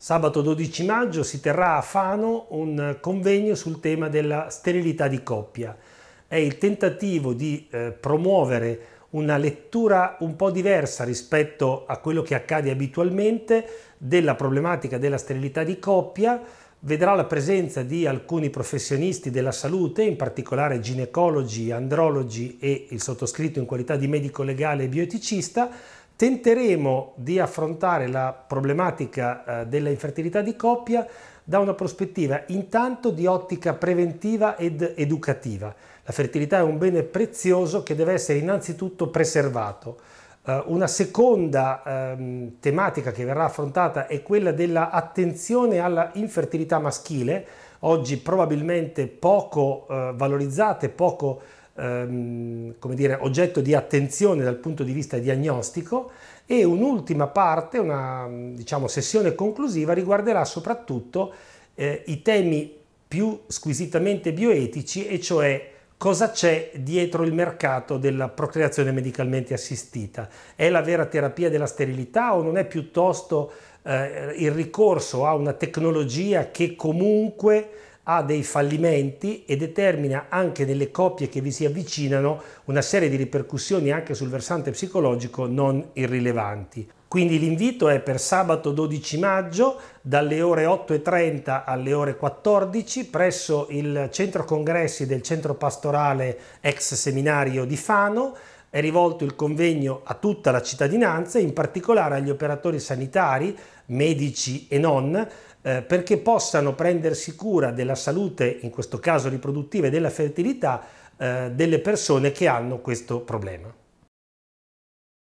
Sabato 12 maggio si terrà a Fano un convegno sul tema della sterilità di coppia. È il tentativo di eh, promuovere una lettura un po' diversa rispetto a quello che accade abitualmente della problematica della sterilità di coppia, vedrà la presenza di alcuni professionisti della salute, in particolare ginecologi, andrologi e il sottoscritto in qualità di medico legale e bioeticista, tenteremo di affrontare la problematica eh, della infertilità di coppia da una prospettiva intanto di ottica preventiva ed educativa. La fertilità è un bene prezioso che deve essere innanzitutto preservato. Uh, una seconda um, tematica che verrà affrontata è quella dell'attenzione alla infertilità maschile, oggi probabilmente poco uh, valorizzate, poco ehm, dire, oggetto di attenzione dal punto di vista diagnostico e un'ultima parte, una diciamo, sessione conclusiva riguarderà soprattutto eh, i temi più squisitamente bioetici e cioè cosa c'è dietro il mercato della procreazione medicalmente assistita. È la vera terapia della sterilità o non è piuttosto eh, il ricorso a una tecnologia che comunque ha dei fallimenti e determina anche nelle coppie che vi si avvicinano una serie di ripercussioni anche sul versante psicologico non irrilevanti. Quindi l'invito è per sabato 12 maggio dalle ore 8.30 alle ore 14 presso il centro congressi del centro pastorale ex seminario di Fano. È rivolto il convegno a tutta la cittadinanza, in particolare agli operatori sanitari, medici e non, eh, perché possano prendersi cura della salute, in questo caso riproduttiva e della fertilità, eh, delle persone che hanno questo problema.